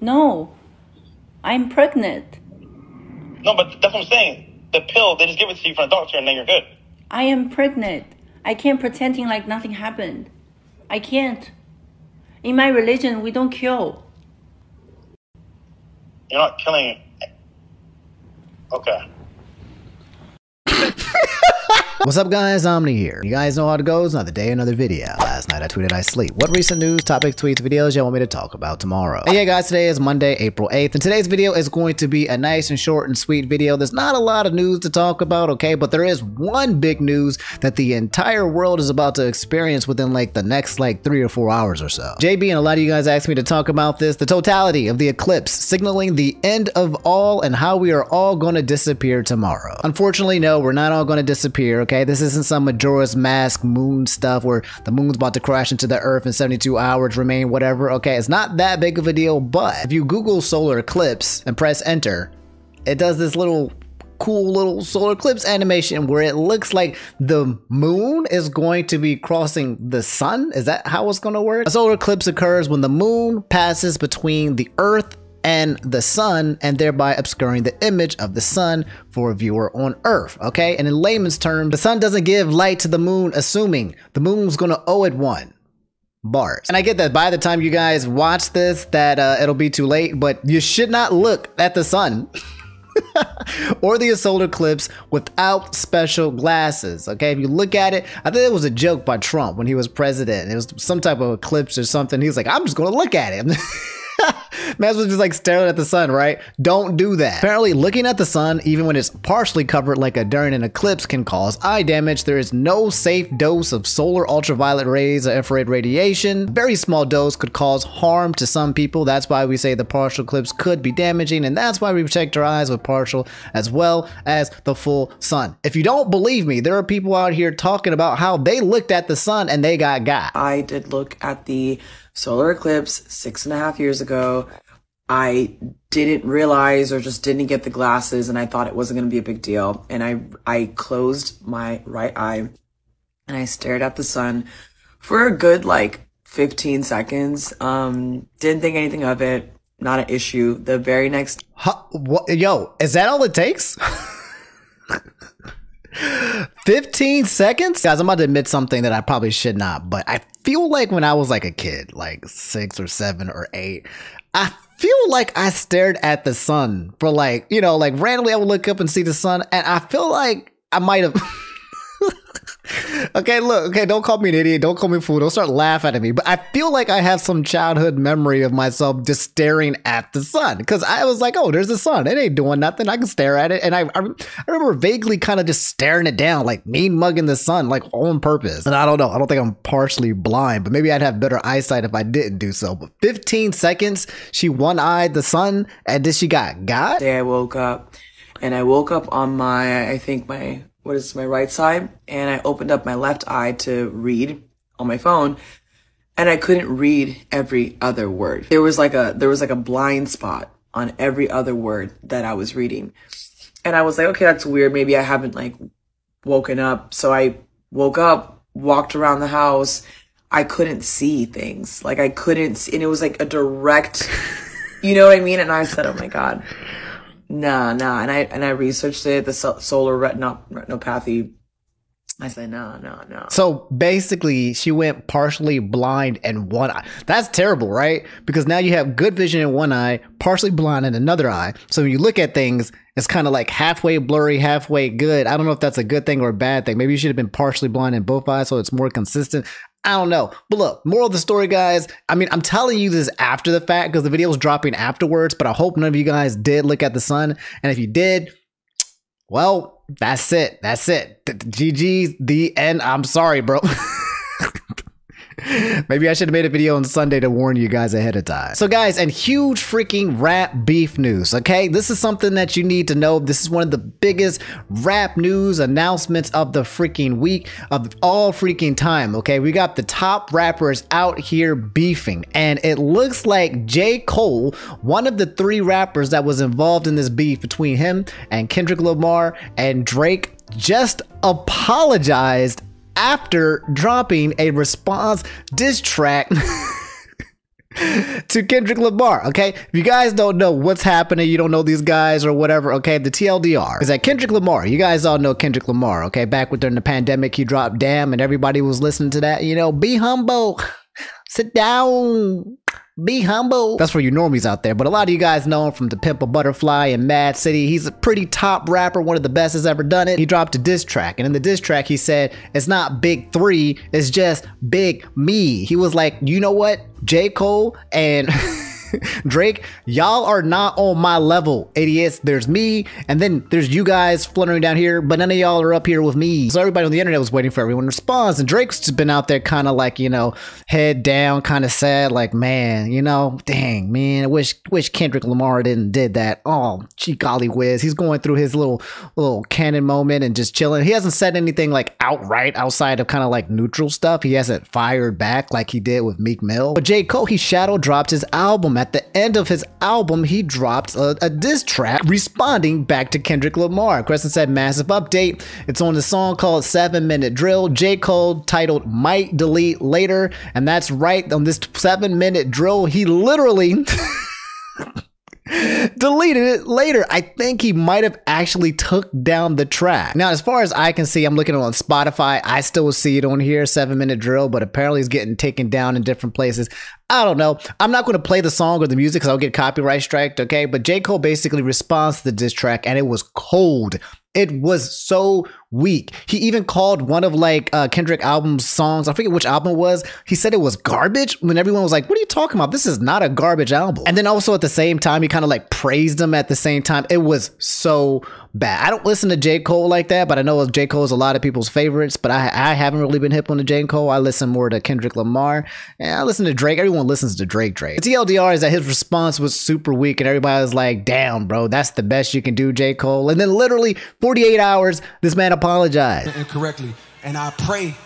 No, I'm pregnant. No, but that's what I'm saying. The pill, they just give it to you from a doctor and then you're good. I am pregnant. I can't pretending like nothing happened. I can't. In my religion, we don't kill. You're not killing. Okay. What's up guys, Omni here. You guys know how it goes, another day, another video. Last night I tweeted I sleep. What recent news, topics, tweets, videos y'all want me to talk about tomorrow? And yeah guys, today is Monday, April 8th, and today's video is going to be a nice and short and sweet video. There's not a lot of news to talk about, okay, but there is one big news that the entire world is about to experience within like the next like three or four hours or so. JB and a lot of you guys asked me to talk about this, the totality of the eclipse, signaling the end of all and how we are all going to disappear tomorrow. Unfortunately, no, we're not all going to disappear, okay? This isn't some Majora's Mask moon stuff where the moon's about to crash into the earth in 72 hours, remain whatever, okay? It's not that big of a deal, but if you Google solar eclipse and press enter, it does this little cool little solar eclipse animation where it looks like the moon is going to be crossing the sun. Is that how it's going to work? A solar eclipse occurs when the moon passes between the earth and the sun and thereby obscuring the image of the sun for a viewer on earth okay and in layman's terms the sun doesn't give light to the moon assuming the moon's gonna owe it one bars and i get that by the time you guys watch this that uh, it'll be too late but you should not look at the sun or the solar eclipse without special glasses. Okay, if you look at it, I think it was a joke by Trump when he was president. It was some type of eclipse or something. He was like, "I'm just to look at it." Might as well just like staring at the sun, right? Don't do that. Apparently, looking at the sun, even when it's partially covered like a during an eclipse, can cause eye damage. There is no safe dose of solar ultraviolet rays or infrared radiation. Very small dose could cause harm to some people. That's why we say the partial eclipse could be damaging, and that's why we protect our eyes with partial as well as the full sun. If you don't believe me, there are people out here talking about how they looked at the sun and they got got. I did look at the solar eclipse six and a half years ago. I didn't realize or just didn't get the glasses and I thought it wasn't going to be a big deal. And I, I closed my right eye and I stared at the sun for a good like 15 seconds. Um, didn't think anything of it. Not an issue. The very next. Huh, what, yo, is that all it takes? 15 seconds? Guys, I'm about to admit something that I probably should not, but I feel like when I was like a kid, like six or seven or eight, I feel like I stared at the sun for like, you know, like randomly I would look up and see the sun, and I feel like I might have. Okay, look, okay, don't call me an idiot. Don't call me fool. Don't start laughing at me. But I feel like I have some childhood memory of myself just staring at the sun because I was like, oh, there's the sun. It ain't doing nothing. I can stare at it. And I, I, I remember vaguely kind of just staring it down, like mean mugging the sun, like on purpose. And I don't know. I don't think I'm partially blind, but maybe I'd have better eyesight if I didn't do so. But 15 seconds, she one eyed the sun and then she got God. Day I woke up and I woke up on my, I think my what is my right side and I opened up my left eye to read on my phone and I couldn't read every other word. There was like a there was like a blind spot on every other word that I was reading. And I was like, okay, that's weird. Maybe I haven't like woken up. So I woke up, walked around the house. I couldn't see things. Like I couldn't see, and it was like a direct, you know what I mean? And I said, oh my God, nah, nah. And I, and I researched it, the solar retinop- retinopathy. I said, no, no, no. So basically, she went partially blind in one eye. That's terrible, right? Because now you have good vision in one eye, partially blind in another eye. So when you look at things, it's kind of like halfway blurry, halfway good. I don't know if that's a good thing or a bad thing. Maybe you should have been partially blind in both eyes so it's more consistent. I don't know. But look, moral of the story, guys. I mean, I'm telling you this after the fact because the video is dropping afterwards, but I hope none of you guys did look at the sun. And if you did, well, that's it. That's it. GG's the end. I'm sorry, bro. Maybe I should have made a video on Sunday to warn you guys ahead of time. So guys, and huge freaking rap beef news, okay? This is something that you need to know. This is one of the biggest rap news announcements of the freaking week of all freaking time, okay? We got the top rappers out here beefing and it looks like J. Cole, one of the three rappers that was involved in this beef between him and Kendrick Lamar and Drake just apologized after dropping a response diss track to Kendrick Lamar. Okay, if you guys don't know what's happening, you don't know these guys or whatever. Okay, the TLDR is that Kendrick Lamar. You guys all know Kendrick Lamar. Okay, back with during the pandemic, he dropped "Damn" and everybody was listening to that. You know, be humble, sit down. Be humble. That's for you normies out there. But a lot of you guys know him from The Pimp a Butterfly and Mad City. He's a pretty top rapper, one of the best has ever done it. He dropped a diss track. And in the diss track, he said, It's not Big Three, it's just Big Me. He was like, You know what? J. Cole and. Drake, y'all are not on my level, idiots. There's me, and then there's you guys fluttering down here, but none of y'all are up here with me. So everybody on the internet was waiting for everyone to respond. And Drake's just been out there kind of like, you know, head down, kind of sad, like, man, you know, dang, man, I wish wish Kendrick Lamar didn't did that. Oh, gee golly whiz. He's going through his little little canon moment and just chilling. He hasn't said anything like outright outside of kind of like neutral stuff. He hasn't fired back like he did with Meek Mill. But J. Cole, he shadow dropped his album at the end of his album, he dropped a, a diss track responding back to Kendrick Lamar. Crescent said, massive update. It's on the song called Seven Minute Drill. J. Cole titled Might Delete Later. And that's right, on this seven minute drill, he literally. deleted it later. I think he might have actually took down the track. Now, as far as I can see, I'm looking on Spotify. I still see it on here, seven minute drill, but apparently it's getting taken down in different places. I don't know. I'm not going to play the song or the music because I'll get copyright striked, okay? But J. Cole basically responds to the diss track and it was cold. It was so weak. He even called one of like uh, Kendrick album's songs, I forget which album it was. He said it was garbage when everyone was like, What are you talking about? This is not a garbage album. And then also at the same time, he kind of like praised him at the same time. It was so bad. I don't listen to J. Cole like that, but I know J. Cole is a lot of people's favorites, but I, I haven't really been hip on the J. Cole. I listen more to Kendrick Lamar. And I listen to Drake. Everyone listens to Drake Drake. The TLDR is that his response was super weak and everybody was like, damn, bro, that's the best you can do, J. Cole. And then literally 48 hours, this man apologized. Incorrectly. And I pray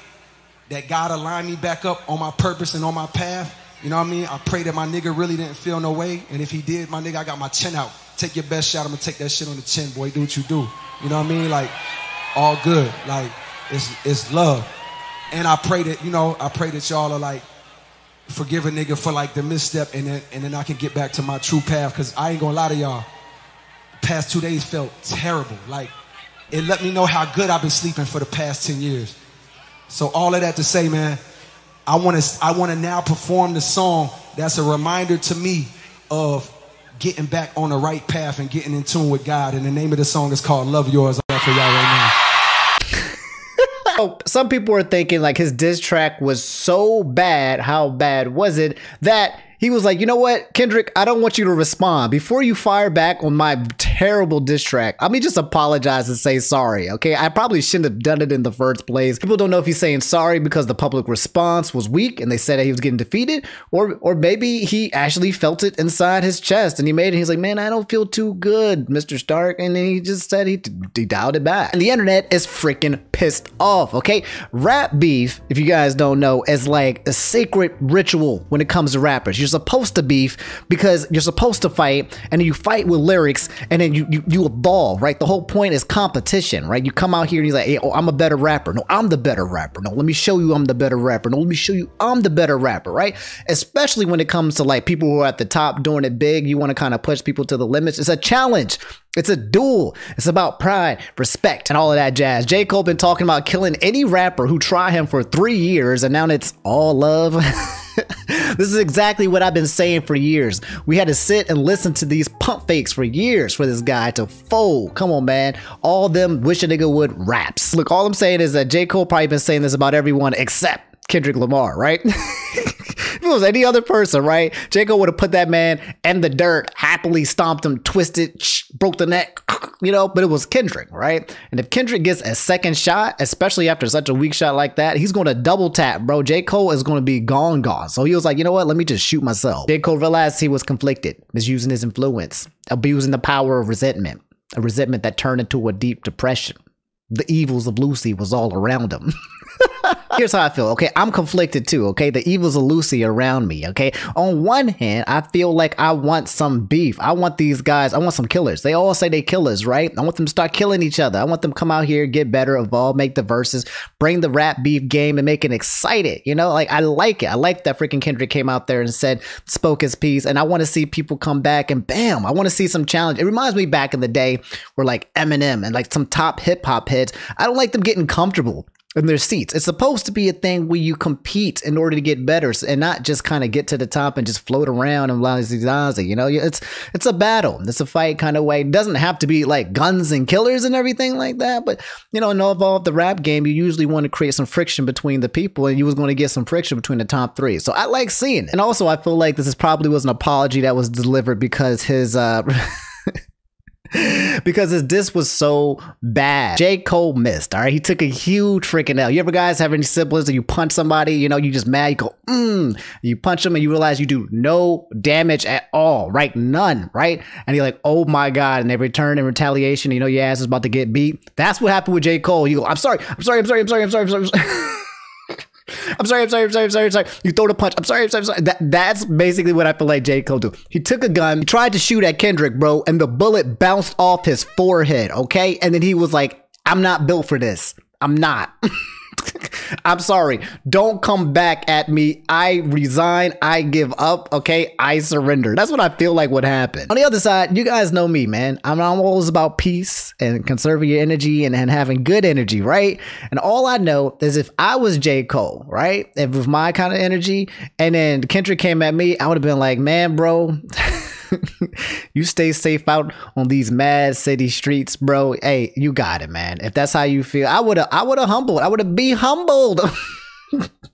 that God align me back up on my purpose and on my path. You know what I mean? I pray that my nigga really didn't feel no way. And if he did, my nigga, I got my chin out. Take your best shot. I'm gonna take that shit on the chin, boy. Do what you do. You know what I mean? Like, all good. Like, it's it's love. And I pray that, you know, I pray that y'all are like, forgive a nigga for like the misstep and then and then I can get back to my true path. Cause I ain't gonna lie to y'all. Past two days felt terrible. Like it let me know how good I've been sleeping for the past 10 years. So all of that to say, man, I want to I want to now perform the song that's a reminder to me of getting back on the right path and getting in tune with God. And the name of the song is called Love Yours. I'm for y'all right now. Oh, some people are thinking like his diss track was so bad. How bad was it that he was like, you know what, Kendrick, I don't want you to respond. Before you fire back on my terrible diss track, let me just apologize and say sorry, okay? I probably shouldn't have done it in the first place. People don't know if he's saying sorry because the public response was weak and they said that he was getting defeated, or or maybe he actually felt it inside his chest and he made it. He's like, man, I don't feel too good, Mr. Stark. And then he just said he, he dialed it back. And the internet is freaking pissed off, okay? Rap beef, if you guys don't know, is like a sacred ritual when it comes to rappers. You're supposed to beef because you're supposed to fight and you fight with lyrics and then you, you, you evolve, right? The whole point is competition, right? You come out here and you're like, hey, oh, I'm a better rapper. No, I'm the better rapper. No, let me show you I'm the better rapper. No, let me show you I'm the better rapper, right? Especially when it comes to like people who are at the top doing it big. You want to kind of push people to the limits. It's a challenge. It's a duel. It's about pride, respect, and all of that jazz. J. Cole been talking about killing any rapper who try him for three years, and now it's all love. this is exactly what I've been saying for years. We had to sit and listen to these pump fakes for years for this guy to fold. Come on, man. All them wish a nigga would raps. Look, all I'm saying is that J. Cole probably been saying this about everyone except Kendrick Lamar, right? was any other person, right? J. Cole would have put that man in the dirt, happily stomped him, twisted, broke the neck, you know, but it was Kendrick, right? And if Kendrick gets a second shot, especially after such a weak shot like that, he's going to double tap, bro. J. Cole is going to be gone, gone. So he was like, you know what? Let me just shoot myself. J. Cole realized he was conflicted, misusing his influence, abusing the power of resentment, a resentment that turned into a deep depression. The evils of Lucy was all around him. Here's how I feel, okay? I'm conflicted too, okay? The evils of Lucy around me, okay? On one hand, I feel like I want some beef. I want these guys, I want some killers. They all say they killers, right? I want them to start killing each other. I want them to come out here, get better, evolve, make the verses, bring the rap beef game and make it excited. You know, like I like it. I like that freaking Kendrick came out there and said, spoke his piece. And I want to see people come back and bam, I want to see some challenge. It reminds me back in the day where like Eminem and like some top hip hop heads, I don't like them getting comfortable in their seats. It's supposed to be a thing where you compete in order to get better and not just kind of get to the top and just float around and lazy lazy. You know, it's it's a battle. It's a fight kind of way. It doesn't have to be like guns and killers and everything like that. But you know, in all of the rap game, you usually want to create some friction between the people, and you was going to get some friction between the top three. So I like seeing it. And also, I feel like this is probably was an apology that was delivered because his. uh because his disc was so bad. J. Cole missed, all right? He took a huge freaking L. You ever guys have any siblings and you punch somebody, you know, you just mad, you go, mmm, you punch them and you realize you do no damage at all, right? None, right? And you're like, oh my God. And they return in retaliation, you know, your ass is about to get beat. That's what happened with J. Cole. You go, I'm sorry, I'm sorry, I'm sorry, I'm sorry, I'm sorry, I'm sorry. I'm sorry. I'm sorry, I'm sorry, I'm sorry, I'm sorry, I'm sorry. You throw the punch. I'm sorry, I'm sorry, I'm sorry. That, that's basically what I feel like J. Cole do. He took a gun, he tried to shoot at Kendrick, bro, and the bullet bounced off his forehead, okay? And then he was like, I'm not built for this. I'm not. I'm sorry. Don't come back at me. I resign. I give up. Okay. I surrender. That's what I feel like would happen. On the other side, you guys know me, man. I'm, always about peace and conserving your energy and, and having good energy, right? And all I know is if I was J. Cole, right? If with my kind of energy, and then Kendrick came at me, I would have been like, man, bro. you stay safe out on these mad city streets, bro. Hey, you got it, man. If that's how you feel, I would have I would have humbled. I would have be humbled.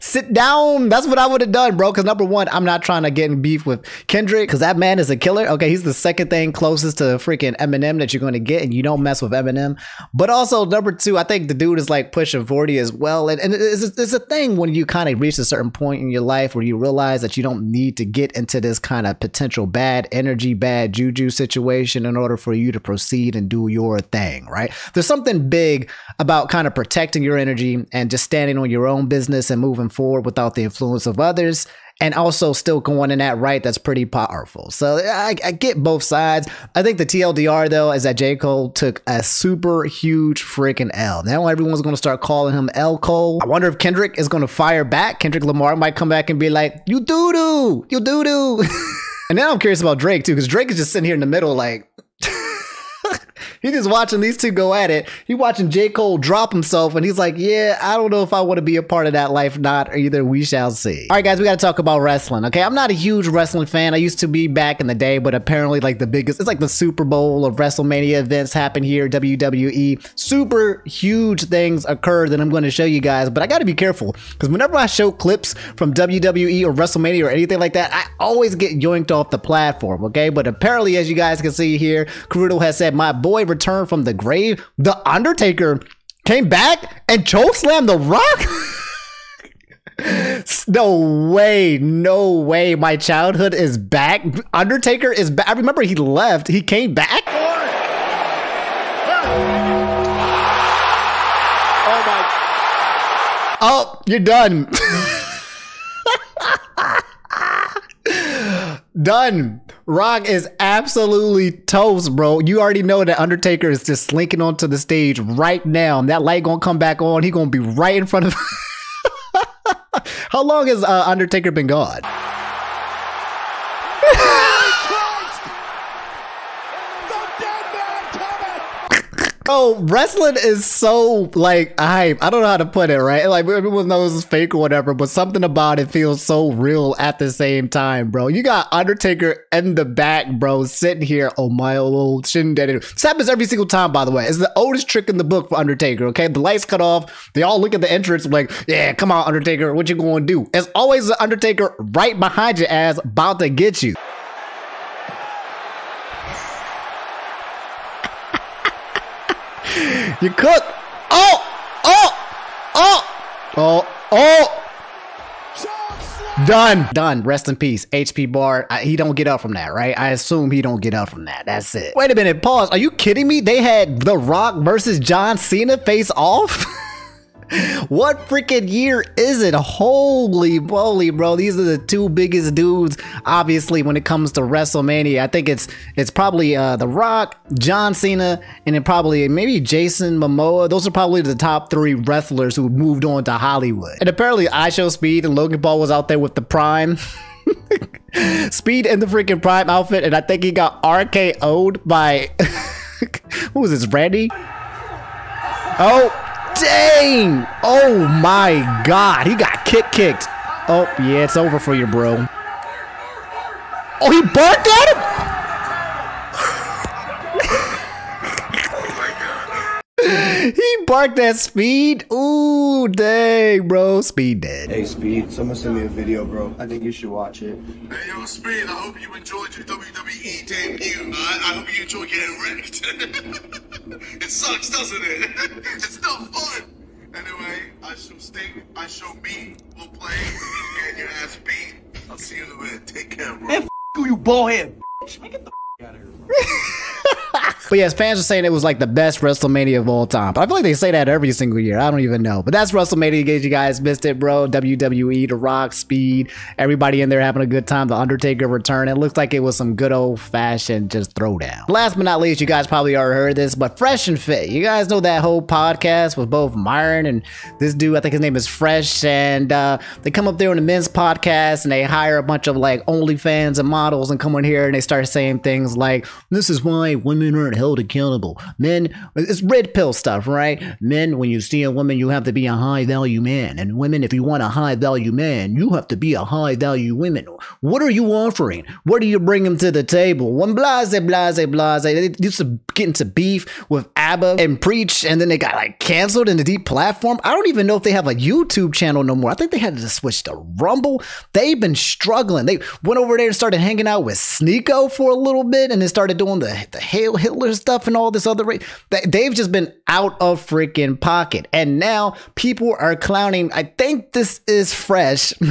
Sit down. That's what I would have done, bro. Because number one, I'm not trying to get in beef with Kendrick because that man is a killer. Okay, he's the second thing closest to freaking Eminem that you're going to get, and you don't mess with Eminem. But also, number two, I think the dude is like pushing 40 as well. And, and it's, it's a thing when you kind of reach a certain point in your life where you realize that you don't need to get into this kind of potential bad energy, bad juju situation in order for you to proceed and do your thing, right? There's something big about kind of protecting your energy and just standing on your own business and moving forward without the influence of others and also still going in that right that's pretty powerful. So I, I, get both sides. I think the tldr though is that j. Cole took a super huge freaking l. Now everyone's going to start calling him l cole. I wonder if kendrick is going to fire back. Kendrick lamar might come back and be like you doo-doo you doo-doo. And now i'm curious about drake too because drake is just sitting here in the middle like He's just watching these two go at it. He watching J. Cole drop himself, and he's like, "Yeah, I don't know if I want to be a part of that life, not either. We shall see." All right, guys, we got to talk about wrestling. Okay, I'm not a huge wrestling fan. I used to be back in the day, but apparently, like the biggest, it's like the Super Bowl of WrestleMania events happen here. WWE, super huge things occur that I'm going to show you guys. But I got to be careful because whenever I show clips from WWE or WrestleMania or anything like that, I always get yoinked off the platform. Okay, but apparently, as you guys can see here, Caruto has said, "My boy." Return from the grave, The Undertaker came back and chokeslammed The Rock? no way, no way. My childhood is back. Undertaker is back. I remember he left. He came back. Oh my. Oh, you're done. done. Rock is absolutely toast, bro. You already know that Undertaker is just slinking onto the stage right now. And That light gonna come back on. He gonna be right in front of. How long has uh, Undertaker been gone? Oh, wrestling is so like hype. I don't know how to put it, right? Like everyone knows it's fake or whatever, but something about it feels so real at the same time, bro. You got Undertaker in the back, bro, sitting here. Oh my old shinderu. This happens every single time, by the way. It's the oldest trick in the book for Undertaker. Okay, the lights cut off. They all look at the entrance like, yeah, come on, Undertaker, what you gonna do? It's always the Undertaker right behind your ass, about to get you. You cook. Oh, oh, oh, oh, oh. Done. Done. Rest in peace. HP Bar. I, he don't get up from that, right? I assume he don't get up from that. That's it. Wait a minute. Pause. Are you kidding me? They had The Rock versus John Cena face off? what freaking year is it? Holy moly, bro. These are the two biggest dudes, obviously, when it comes to WrestleMania. I think it's it's probably uh, The Rock, John Cena, and then probably maybe Jason Momoa. Those are probably the top three wrestlers who moved on to Hollywood. And apparently IShowSpeed and Logan Paul was out there with the Prime. Speed in the freaking Prime outfit, and I think he got RKO'd by who was this, Randy? Oh, dang! Oh my god, he got kick kicked. Oh, yeah, it's over for you, bro. Oh, he barked at him? Oh my god! he barked at Speed. Ooh, dang, bro. Speed dead. Hey, Speed, someone sent me a video, bro. I think you should watch it. Hey, yo, Speed, I hope you enjoyed your WWE debut. I, I hope you enjoy getting wrecked. it sucks, doesn't it? it's not fun. Anyway, I shall Sting, I shall me will play, and your ass beat. I'll see you in a minute. Take care, bro. Hey, f you, you ballhead. Get the f out of here, bro. But yes, fans are saying it was like the best WrestleMania of all time. But I feel like they say that every single year. I don't even know. But that's WrestleMania in case you guys missed it, bro. WWE, The Rock, Speed, everybody in there having a good time. The Undertaker return. It looks like it was some good old fashioned just throwdown. Last but not least, you guys probably already heard this, but Fresh and Fit. You guys know that whole podcast with both Myron and this dude, I think his name is Fresh. And uh, they come up there on the men's podcast and they hire a bunch of like OnlyFans and models and come on here and they start saying things like, this is why women held accountable. Men, it's red pill stuff, right? Men, when you see a woman, you have to be a high value man. And women, if you want a high value man, you have to be a high value woman. What are you offering? What do you bring them to the table? One blase, blase, blase. They used to get into beef with Aba and preach, and then they got like canceled in the deep platform. I don't even know if they have a YouTube channel no more. I think they had to switch to Rumble. They've been struggling. They went over there and started hanging out with Sneako for a little bit and then started doing the, the Hail Hitler stuff and all this other. Ra- they- they've just been out of freaking pocket. And now people are clowning. I think this is fresh.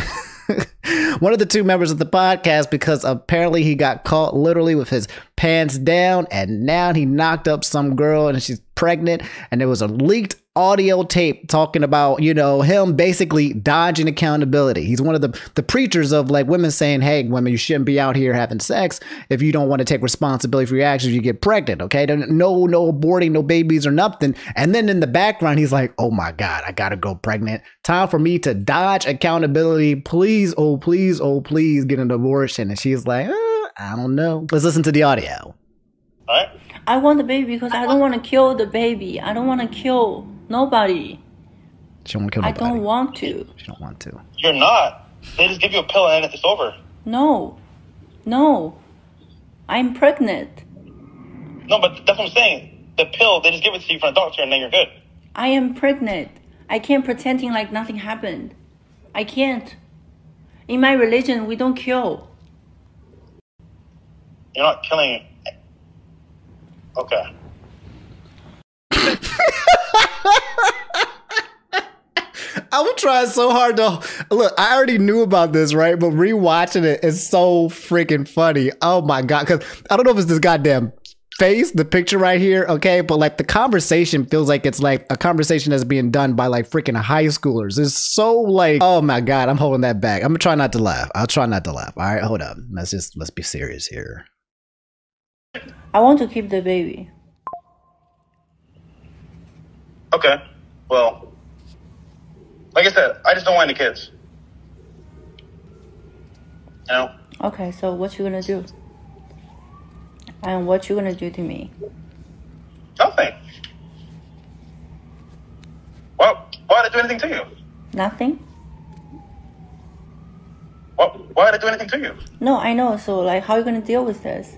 one of the two members of the podcast because apparently he got caught literally with his pants down and now he knocked up some girl and she's pregnant and there was a leaked audio tape talking about you know him basically dodging accountability. He's one of the the preachers of like women saying hey women you shouldn't be out here having sex if you don't want to take responsibility for your actions you get pregnant okay? No no aborting no babies or nothing. And then in the background he's like oh my god i gotta go pregnant. Time for me to dodge accountability. Please oh please oh please get an abortion. And she's like uh, i don't know. Let's listen to the audio. All right? I want the baby because I don't want to kill the baby. I don't want to kill nobody. she don't want to kill I don't want to. she don't want to You're not. They just give you a pill and it's over. No. No. I'm pregnant. No, but that's what I'm saying. The pill, they just give it to you from a doctor and then you're good. I am pregnant. I can't pretending like nothing happened. I can't. In my religion, we don't kill. You're not killing. Okay. I'm trying so hard to look. I already knew about this, right? But rewatching it is so freaking funny. Oh my god! Because I don't know if it's this goddamn face, the picture right here, okay? But like the conversation feels like it's like a conversation that's being done by like freaking high schoolers. It's so like, oh my god! I'm holding that back. I'm gonna try not to laugh. I'll try not to laugh. All right, hold up. Let's just let's be serious here. I want to keep the baby. Okay. Well, like I said, I just don't want any kids. You know? Okay, so what you gonna do? And what you gonna do to me? Nothing. Well, why did I do anything to you? Nothing? What, why did I do anything to you? No, I know. So like, how are you gonna deal with this?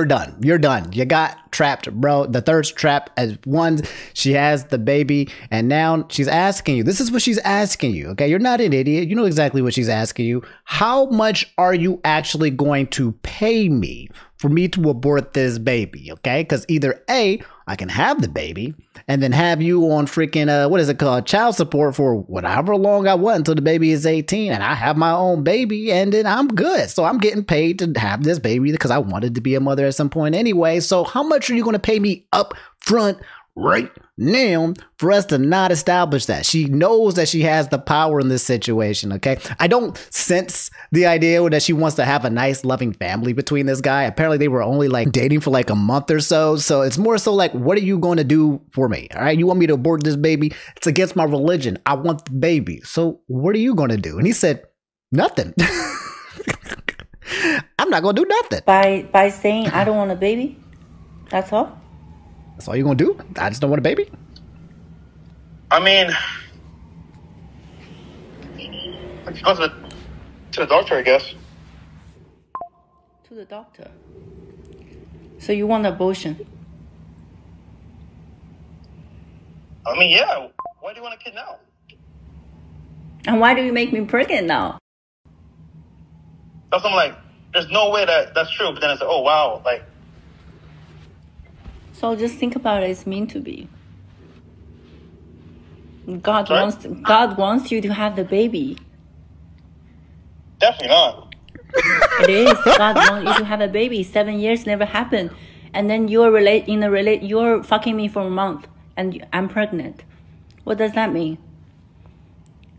You're done. You're done. You got trapped, bro. The third trap as one, she has the baby, and now she's asking you. This is what she's asking you. Okay, you're not an idiot. You know exactly what she's asking you. How much are you actually going to pay me for me to abort this baby? Okay, because either A, I can have the baby and then have you on freaking uh what is it called child support for whatever long I want until the baby is 18 and I have my own baby and then I'm good. So I'm getting paid to have this baby because I wanted to be a mother at some point anyway. So how much are you going to pay me up front right now for us to not establish that. She knows that she has the power in this situation, okay? I don't sense the idea that she wants to have a nice, loving family between this guy. Apparently, they were only like dating for like a month or so. So it's more so like, what are you going to do for me? All right, you want me to abort this baby? It's against my religion. I want the baby. So what are you going to do? And he said, nothing. I'm not going to do nothing. By by saying I don't want a baby. That's all. That's all you're going to do? I just don't want a baby? I mean, I could go to the, to the doctor, I guess. To the doctor. So you want abortion? I mean, yeah. Why do you want a kid now? And why do you make me pregnant now? That's I'm like, there's no way that that's true. But then it's like, oh wow, like So just think about it. It's meant to be. God Sorry? wants God wants you to have the baby. definitely not. It is. God wants you to have a baby. Seven years never happened, and then you're relate in a relate. You're fucking me for a month, and I'm pregnant. What does that mean?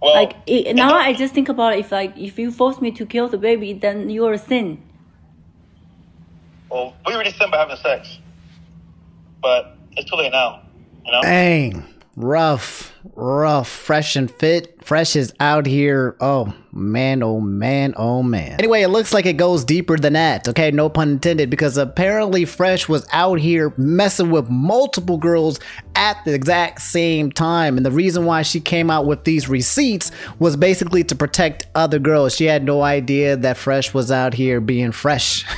Well, Like it, now, I just think about if like if you force me to kill the baby, then you're a sin. well, we already sinned by having sex, but it's too late now. You know. Dang. Rough, rough, fresh and fit. Fresh is out here. Oh man, oh man, oh man. Anyway, it looks like it goes deeper than that. Okay, no pun intended, because apparently Fresh was out here messing with multiple girls at the exact same time. And the reason why she came out with these receipts was basically to protect other girls. She had no idea that Fresh was out here being fresh.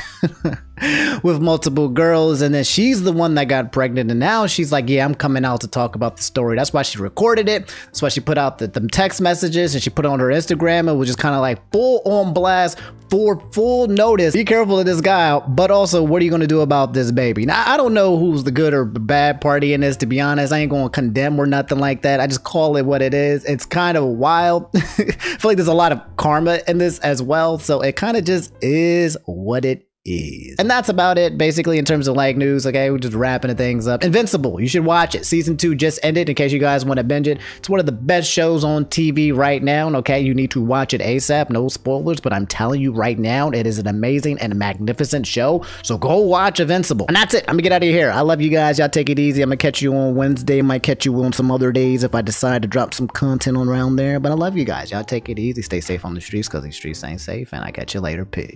with multiple girls and then she's the one that got pregnant and now she's like yeah i'm coming out to talk about the story that's why she recorded it. That's why she put out the, the text messages and she put it on her instagram. And was just kind of like full on blast for full notice. Be careful of this guy but also what are you going to do about this baby? Now i don't know who's the good or bad party in this to be honest. I ain't going to condemn or nothing like that. I just call it what it is. It's kind of wild. I feel like there's a lot of karma in this as well. So it kind of just is what it is. And that's about it, basically, in terms of like news. Okay, we're just wrapping things up. Invincible, you should watch it. Season two just ended. In case you guys want to binge it, it's one of the best shows on TV right now. Okay, you need to watch it ASAP. No spoilers, but I'm telling you right now, it is an amazing and magnificent show. So go watch Invincible. And that's it. I'm gonna get out of here. I love you guys. Y'all take it easy. I'm gonna catch you on Wednesday. Might catch you on some other days if I decide to drop some content on around there. But I love you guys. Y'all take it easy. Stay safe on the streets because these streets ain't safe. And I catch you later. Peace.